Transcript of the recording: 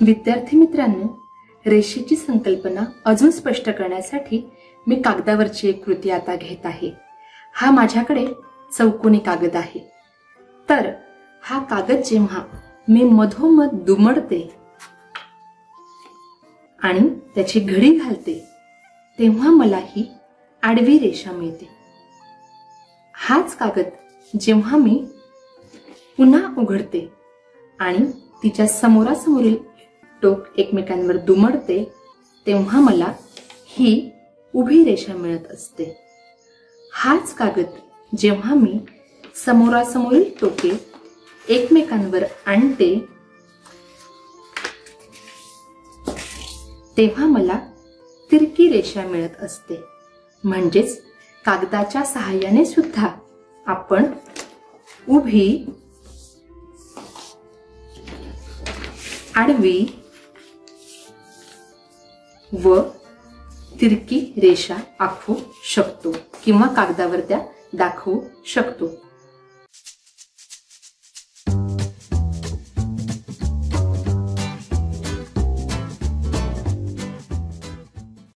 विद्यार्थी मित्रांनो रेषेची संकल्पना अजून स्पष्ट करण्यासाठी मी कागदावरची एक कृती आता घेत आहे. हा माझ्याकडे चौकोनी कागद आहे. तर हा कागद जेव्हा मी मधोमध दुमडते आणि त्याची घडी घालते तेव्हा मला ही आडवी रेषा मिळते. हाच कागद जेव्हा मी पुन्हा उघडते आणि तिच्या समोरासमोरील टोक एकमेकांवर दुमडते तेव्हा मला ही उभी रेषा मिळत असते. हाच कागद जेव्हा मी समोरासमोरील टोके एकमेकांवर आणते तेव्हा मला तिरकी रेषा मिळत असते. म्हणजेच कागदाच्या सहाय्याने सुद्धा आपण उभी आडवी व तिरकी रेषा आखू शकतो किंवा कागदावर त्या दाखवू शकतो.